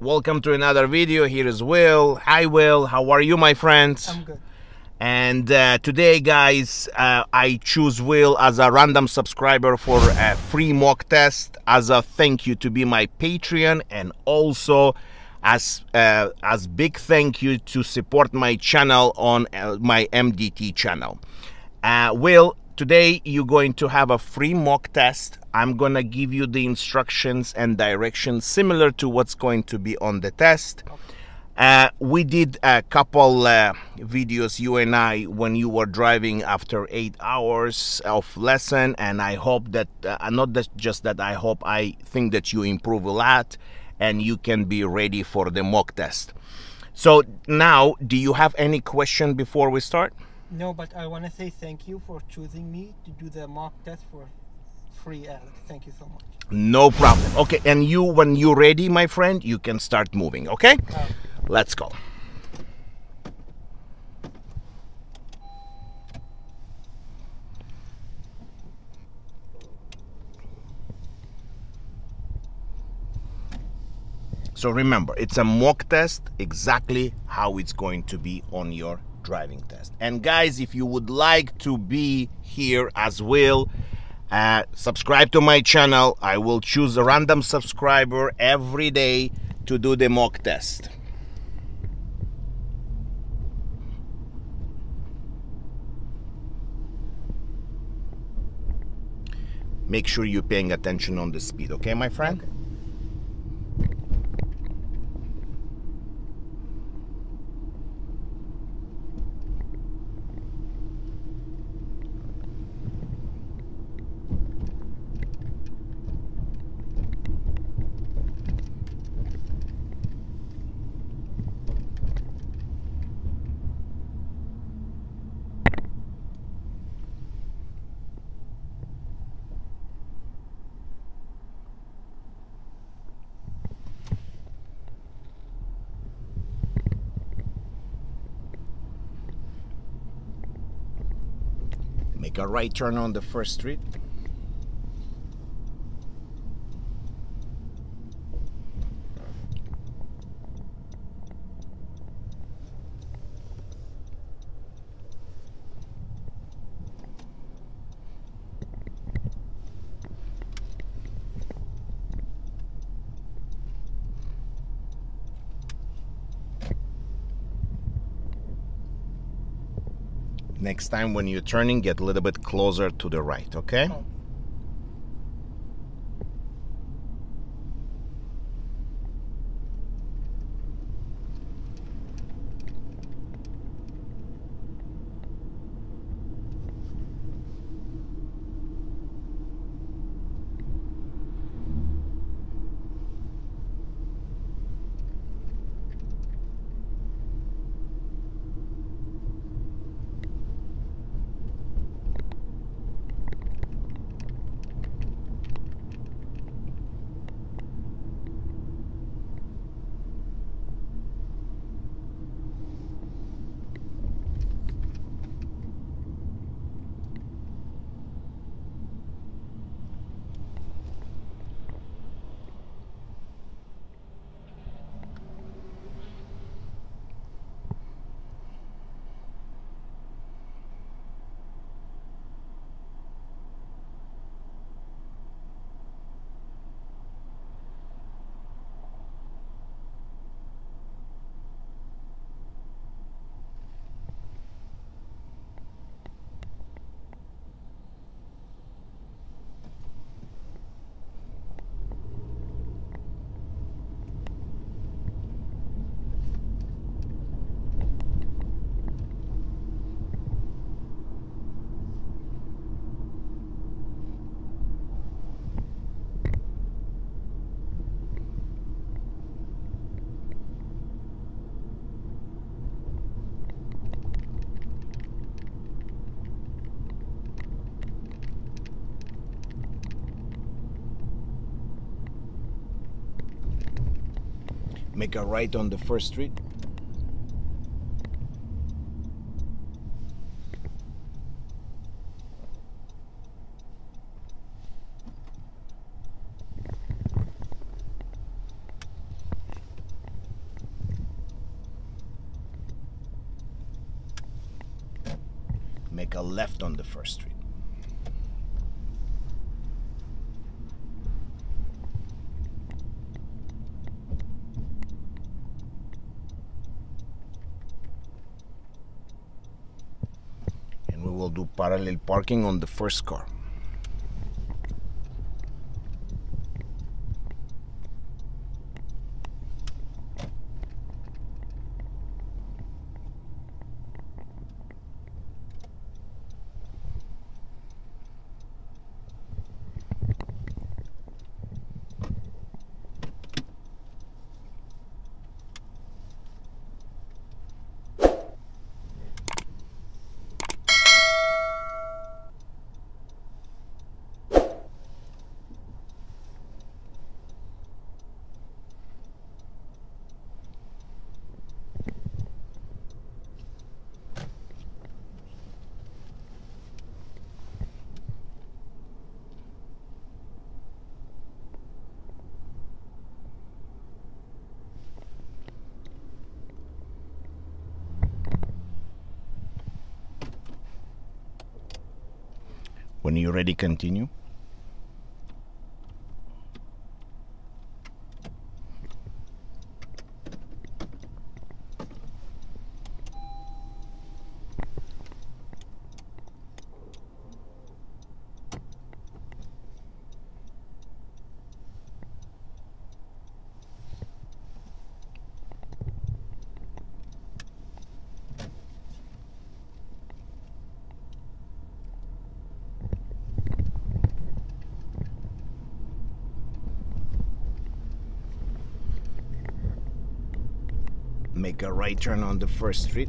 welcome to another video. Here is Will. Hi, Will. How are you, my friends? I'm good. And uh, today, guys, uh, I choose Will as a random subscriber for a free mock test as a thank you to be my Patreon and also as uh, as big thank you to support my channel on uh, my MDT channel. Uh, Will, today you're going to have a free mock test. I'm gonna give you the instructions and directions similar to what's going to be on the test. Uh, we did a couple uh, videos, you and I, when you were driving after eight hours of lesson, and I hope that, uh, not that just that, I hope, I think that you improve a lot and you can be ready for the mock test. So now, do you have any question before we start? No, but I want to say thank you for choosing me to do the mock test for free, Alex. Thank you so much. No problem. Okay, and you, when you're ready, my friend, you can start moving, okay? Uh, Let's go. So remember, it's a mock test, exactly how it's going to be on your driving test. And guys, if you would like to be here as well, uh, subscribe to my channel. I will choose a random subscriber every day to do the mock test. Make sure you're paying attention on the speed, okay, my friend? Make a right turn on the first street. Next time when you're turning, get a little bit closer to the right, okay? Oh. make a right on the first street. Make a left on the first street. Do parallel parking on the first car. When you're ready, continue. Make a right turn on the first street.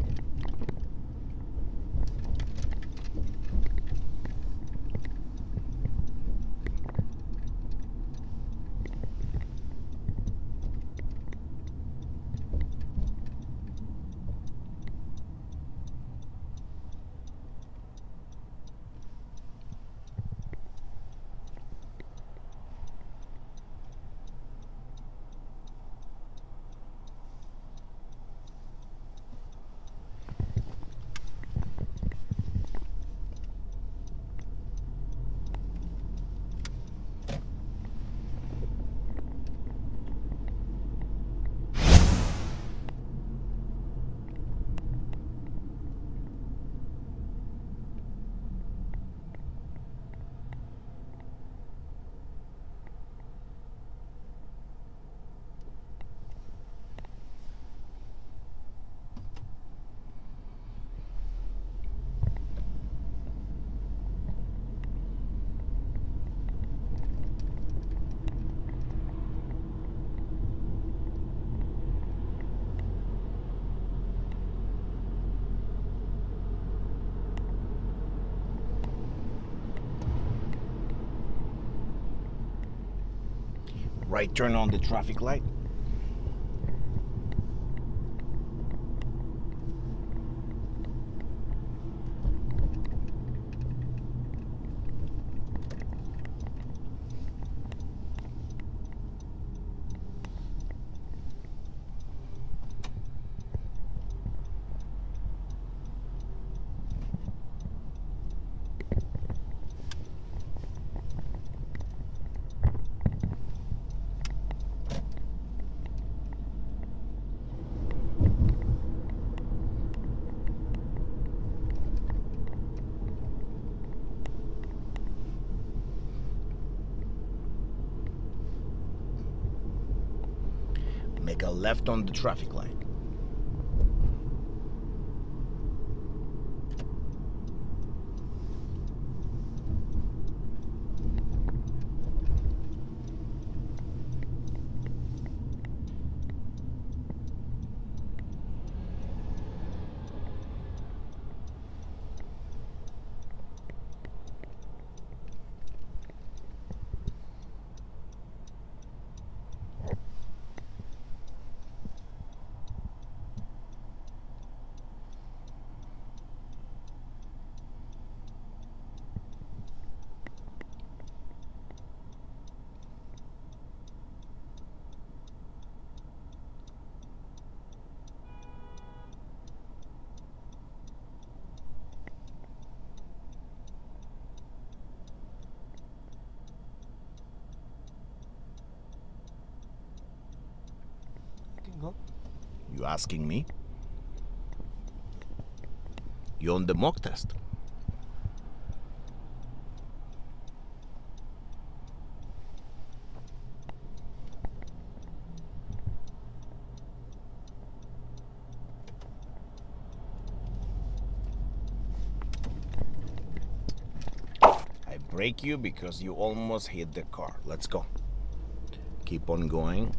Right turn on the traffic light. Make a left on the traffic light. You asking me? You on the mock test. I brake you because you almost hit the car. Let's go. Keep on going.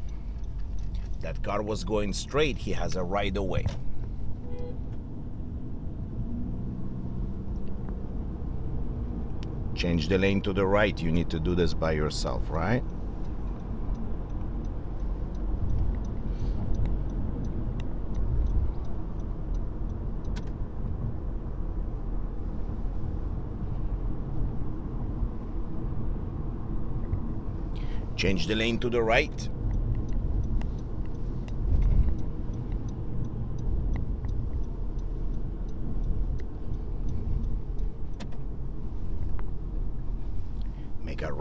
That car was going straight. He has a right away. Change the lane to the right. You need to do this by yourself, right? Change the lane to the right.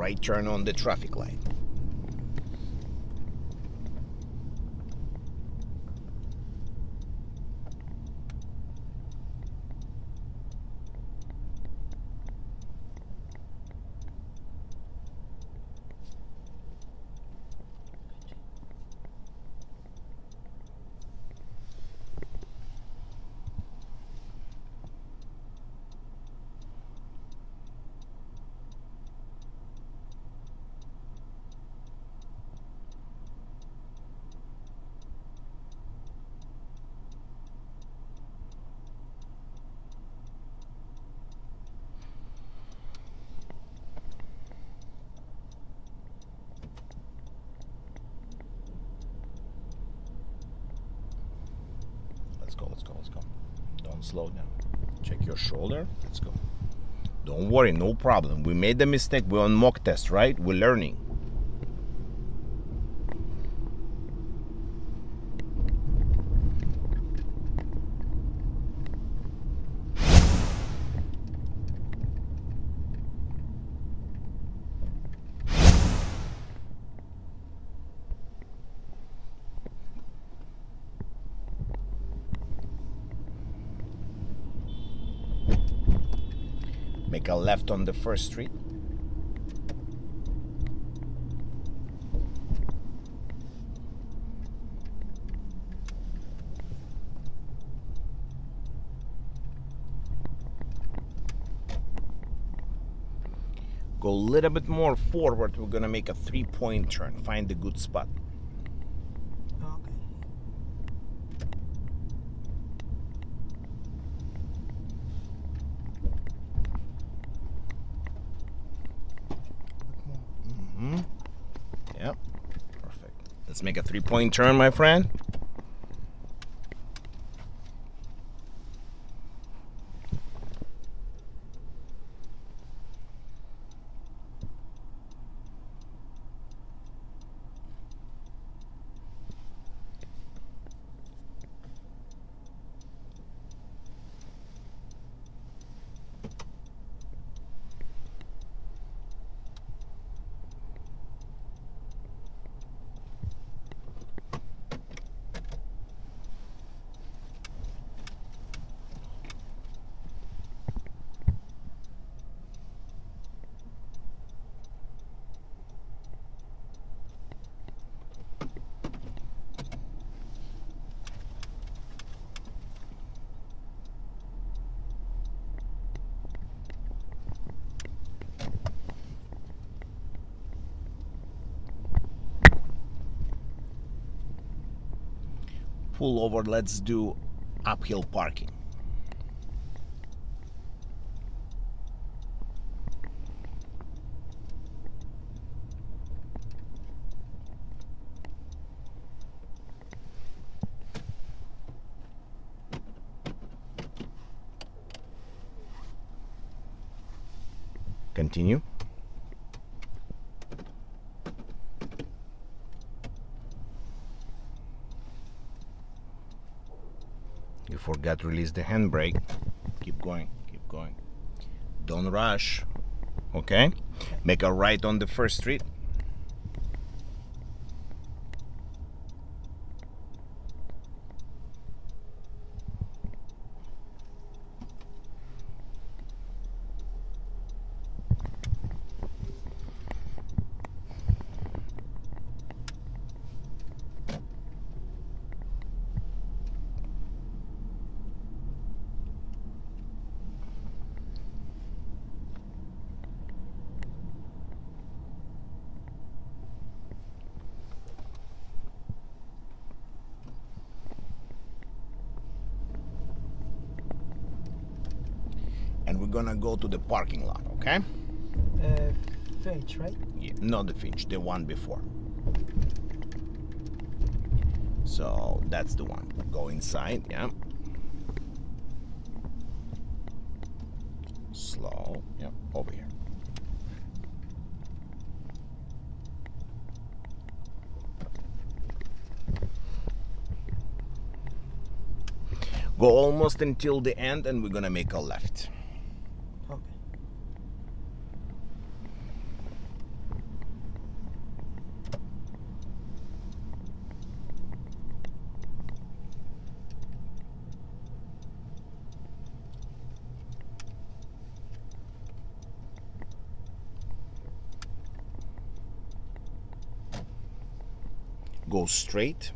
Right turn on the traffic light. Go, let's go, let's go. Don't slow down. Check your shoulder. Let's go. Don't worry, no problem. We made the mistake. We're on mock test, right? We're learning. A left on the first street. Go a little bit more forward. We're gonna make a three point turn. Find a good spot. Okay. Yep. Perfect. Let's make a three point turn, my friend. Pull over. Let's do uphill parking. Continue. You forgot to release the handbrake. Keep going, keep going. Don't rush. Okay? Make a right on the first street. And we're gonna go to the parking lot, okay? Uh, Finch, right? Yeah, not the Finch, the one before. So that's the one. Go inside, yeah. Slow, yeah, over here. Go almost until the end and we're gonna make a left. Okay. Go straight.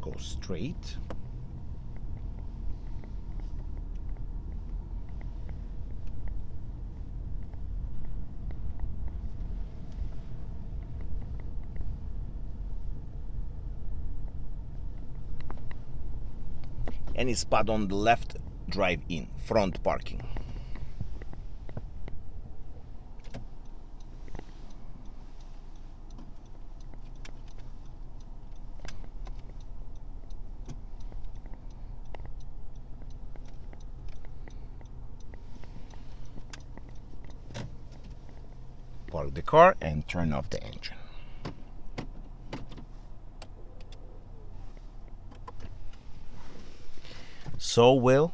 Go straight. Any spot on the left, drive in, front parking. Park the car and turn off the engine. So, well.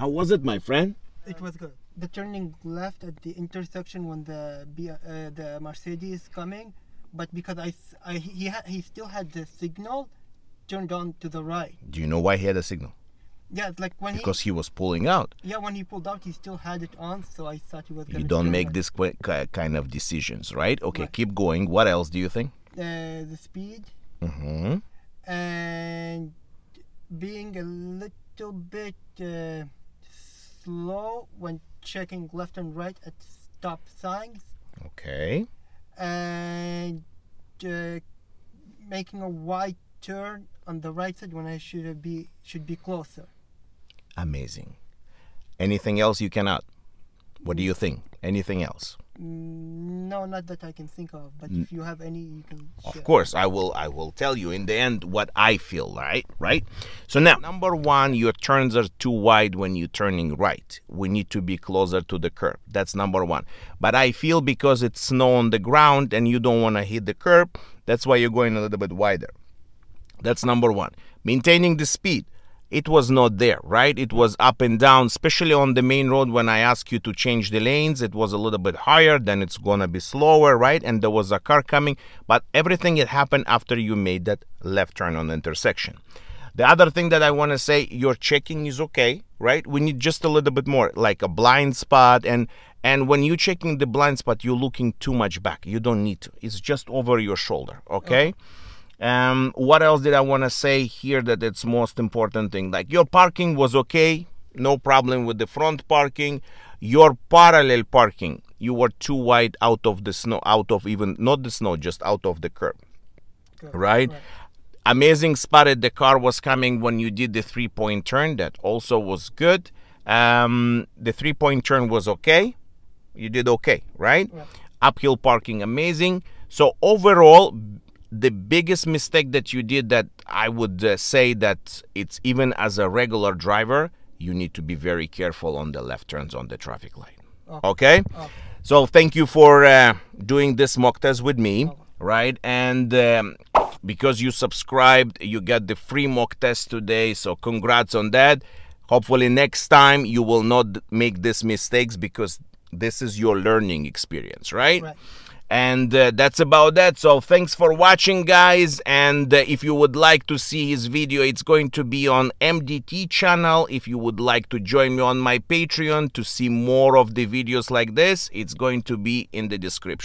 how was it, my friend? It was good. The turning left at the intersection when the uh, the Mercedes is coming, but because I, s- I- he ha- he still had the signal turned on to the right. Do you know why he had a signal? Yeah, it's like when Because he was pulling out. yeah when he pulled out, he still had it on, so I thought he was. You don't make right. this qui- kind of decisions, right? Okay, Right. keep going. What else do you think? Uh, the speed hmm and being a little bit uh, slow when checking left and right at stop signs Okay. and uh, making a wide turn on the right side when I should be should be closer. Amazing. Anything else you cannot? What do you think? Anything else? Mm, No, not that I can think of, but if you have any, you can share. Of course, I will. I will tell you in the end what I feel. Right, right. So now, number one, your turns are too wide when you're turning right. We need to be closer to the curb. That's number one. But I feel because it's snow on the ground and you don't want to hit the curb, that's why you're going a little bit wider. That's number one. Maintaining the speed. It was not there, right? It was up and down, especially on the main road. When I asked you to change the lanes, it was a little bit higher, then it's gonna be slower, right? And there was a car coming, but everything it happened after you made that left turn on the intersection. The other thing that I want to say, your checking is okay, right? We need just a little bit more, like a blind spot, and and when you're checking the blind spot, you're looking too much back. You don't need to. It's just over your shoulder, okay? Oh. Um, what else did I want to say here that it's most important thing? Like your parking was okay, no problem with the front parking. Your parallel parking, you were too wide out of the snow, out of even not the snow, just out of the curb, Good. right? Amazing spotted the car was coming when you did the three point turn. That also was good. Um, the three point turn was okay. You did okay, right? Right. Uphill parking, amazing. So overall, the biggest mistake that you did that I would uh, say that it's even as a regular driver, you need to be very careful on the left turns on the traffic light. Okay. Okay? So thank you for uh, doing this mock test with me, right? And um, because you subscribed, you get the free mock test today. So congrats on that. Hopefully next time you will not make these mistakes because this is your learning experience, right? Right. And uh, that's about that. So thanks for watching, guys. And uh, if you would like to see his video, it's going to be on MDT channel. If you would like to join me on my Patreon to see more of the videos like this, it's going to be in the description.